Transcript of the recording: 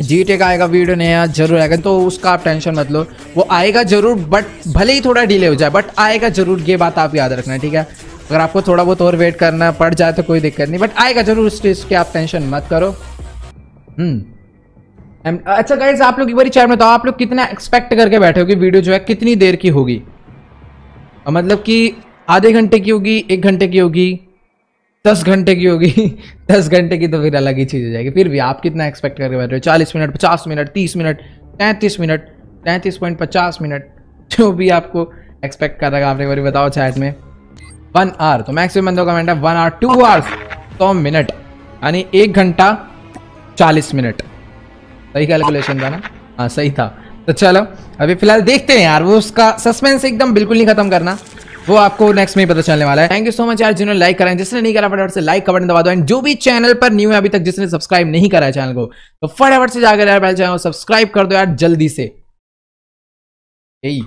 जी take आएगा video नया, ज़रूर आएगा। तो उसका आप टेंशन मत लो। वो आएगा ज़रूर बट भले ही थोड़ा डिले हो जाए बट आएगा ज़रूर, ये बात आप याद रखना, ठीक है? अगर आपको थोड़ा बहुत और वेट करना पड़ जाए तो कोई दिक्कत नहीं बट आएगा ज़रूर उस चीज़ की आप टेंशन मत करो। हम्म। अच्छा गाइज़ आप लोग एक बार चैट में तो आप लोग कितना एक्सपेक्ट करके बैठे हो कि वीडियो जो है कितनी देर की होगी? मतलब कि आधे घंटे की होगी, एक घंटे की होगी? दस घंटे की होगी। दस घंटे की तो फिर अलग ही चीज़ हो जाएगी। फिर भी आप कितना एक्सपेक्ट करके बैठ रहे हो? चालीस मिनट, पचास मिनट, तीस मिनट, तैंतीस मिनट, तैंतीस पॉइंट पचास मिनट, जो भी आपको एक्सपेक्ट कर रहा है। आप एक बार बताओ चैट में। वन आवर तो मैक्सिमम बंदों का कमेंट है वन आवर टू आवर्स सौ मिनट, यानी एक घंटा चालीस मिनट। सही कैलकुलेशन था ना? हाँ सही था। तो चलो, अभी फ़िलहाल देखते हैं यार, वो उसका सस्पेंस एकदम बिल्कुल नहीं खत्म करना। वो आपको नेक्स्ट में पता चलने वाला है। थैंक यू सो मच यार जिन्होंने लाइक करा जिसने नहीं करा, फटाफट से लाइक का बटन दबा दो। एंड जो भी चैनल पर न्यू है अभी तक, जिसने सब्सक्राइब नहीं करा है चैनल को तो फटाफट से जाकर यार चैनल सब्सक्राइब कर दो यार जल्दी से। यही